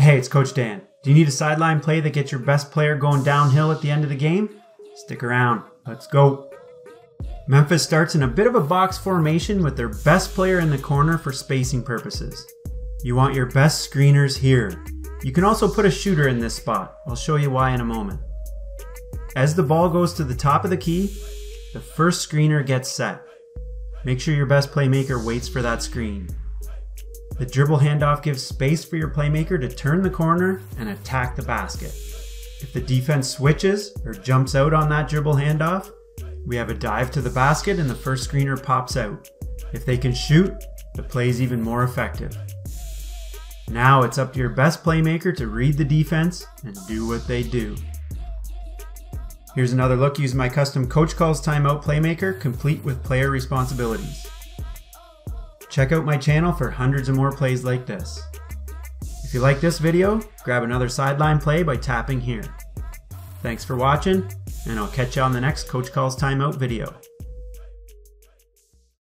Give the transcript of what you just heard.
Hey, it's Coach Dan. Do you need a sideline play that gets your best player going downhill at the end of the game? Stick around. Let's go. Memphis starts in a bit of a box formation with their best player in the corner for spacing purposes. You want your best screeners here. You can also put a shooter in this spot. I'll show you why in a moment. As the ball goes to the top of the key, the first screener gets set. Make sure your best playmaker waits for that screen. The dribble handoff gives space for your playmaker to turn the corner and attack the basket. If the defense switches or jumps out on that dribble handoff, we have a dive to the basket and the first screener pops out. If they can shoot, the play is even more effective. Now it's up to your best playmaker to read the defense and do what they do. Here's another look using my custom Coach Calls Timeout Playmaker, complete with player responsibilities. Check out my channel for hundreds of more plays like this. If you like this video, grab another sideline play by tapping here. Thanks for watching, and I'll catch you on the next Coach Calls Timeout video.